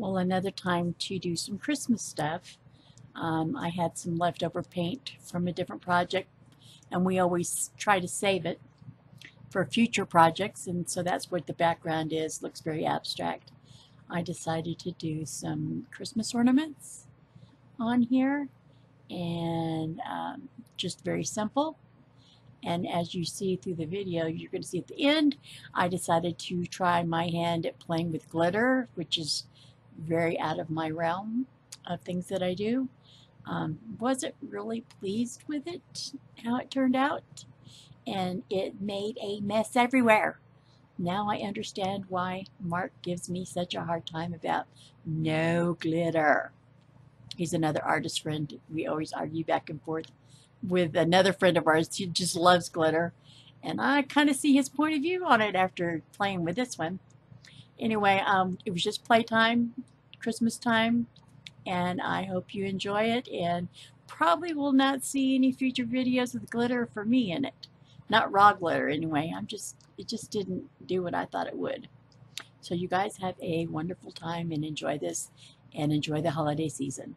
Well, another time to do some Christmas stuff. Um, I had some leftover paint from a different project, and we always try to save it for future projects, and so that's what the background is. Looks very abstract. I decided to do some Christmas ornaments on here, and um, just very simple. And as you see through the video, you're going to see at the end, I decided to try my hand at playing with glitter, which is very out of my realm of things that I do. Um, wasn't really pleased with it, how it turned out, and it made a mess everywhere. Now I understand why Mark gives me such a hard time about no glitter. He's another artist friend. We always argue back and forth with another friend of ours who just loves glitter. And I kind of see his point of view on it after playing with this one. Anyway, um, it was just playtime, Christmas time, and I hope you enjoy it. And probably will not see any future videos with glitter for me in it. Not raw glitter anyway. I'm just, it just didn't do what I thought it would. So you guys have a wonderful time and enjoy this and enjoy the holiday season.